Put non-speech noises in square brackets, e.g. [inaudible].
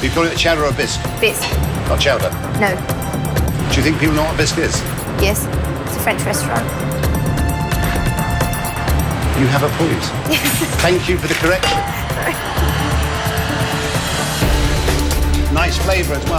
Are you calling it chowder or bisque? Bisque. Not chowder. No. Do you think people know what bisque is? Yes. It's a French restaurant. You have a point. [laughs] Thank you for the correction. nice flavour as well.